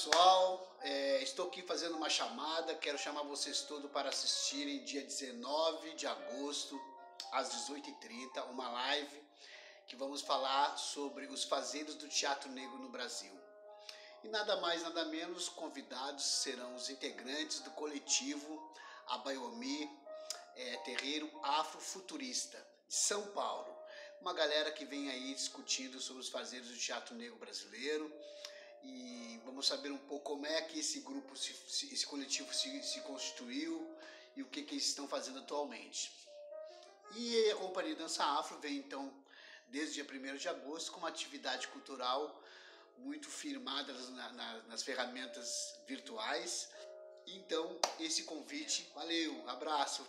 pessoal, é, estou aqui fazendo uma chamada. Quero chamar vocês todos para assistirem dia 19 de agosto, às 18h30, uma live que vamos falar sobre os fazeiros do teatro negro no Brasil. E nada mais, nada menos, convidados serão os integrantes do coletivo Abaiomi é, Terreiro Afrofuturista de São Paulo. Uma galera que vem aí discutindo sobre os fazeiros do teatro negro brasileiro e vamos saber um pouco como é que esse grupo, se, esse coletivo se, se constituiu e o que, que eles estão fazendo atualmente. E a Companhia Dança Afro vem então desde dia 1 de agosto com uma atividade cultural muito firmada nas, nas, nas ferramentas virtuais. Então, esse convite, valeu, abraço,